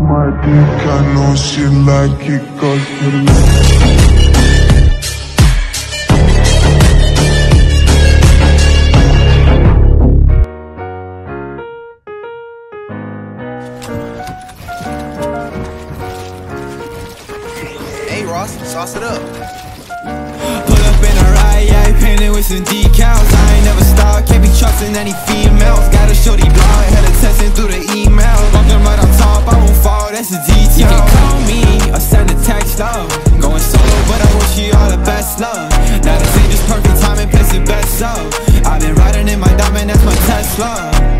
my dick, I know she like it cause she like Hey Ross, sauce it up. Pull up in a ride, yeah, painted with some decals I ain't never stop, can't be trusting any females Got a shorty blonde, had her texting through the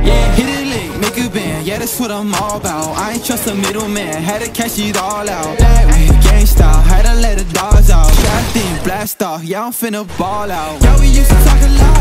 Yeah, hit it lick, make a band, yeah, that's what I'm all about. I ain't trust a middleman, had to cash it all out. That way, gangsta, had to let the dogs out. In, blast off, yeah, I'm finna ball out. Yeah, we used to talk a lot,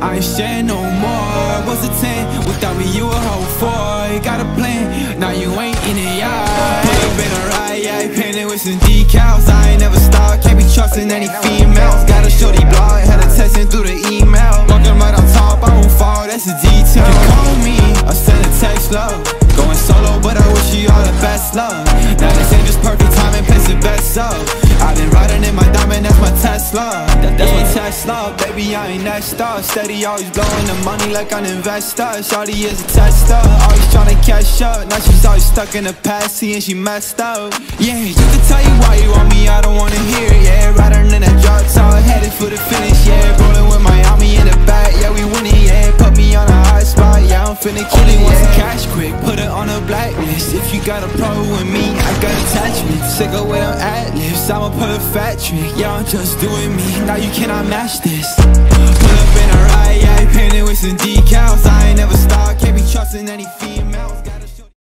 I ain't share no more. What's a 10, without me you a hoe You got a plan, now you ain't in it, yeah Pull up in a ride, yeah, painted with some decals. I ain't never stop, can't be trusting any females. Got a shorty blog, had her texting through the email. Walking right on top, I won't fall, that's a detail. You call me, or send a text, love. Going solo, but I wish you all the best, love. Now this ain't just perfect time and place it best up I've been riding in my diamond, that's my Tesla. That, That's my Tesla, baby, I ain't next up Steady, always blowing the money like an investor. Shawty is a tester, always trying to catch up. Now she's always stuck in the past, seeing she messed up. Yeah, you can tell you why you want me, I don't wanna hear it, yeah Riding in a drop top, headed for the finish, yeah Rolling with Miami in the back, yeah, we winning, yeah Put me on a hot spot, yeah, I'm finna kill it, yeah cash quick, put it on a blacklist. If you got a Sick of with them ad-libs, I'ma pull a fat trick. Yeah, I'm just doing me, now you cannot match this. Pull up in a ride, yeah, painted with some decals. I ain't never stop, can't be trusting any females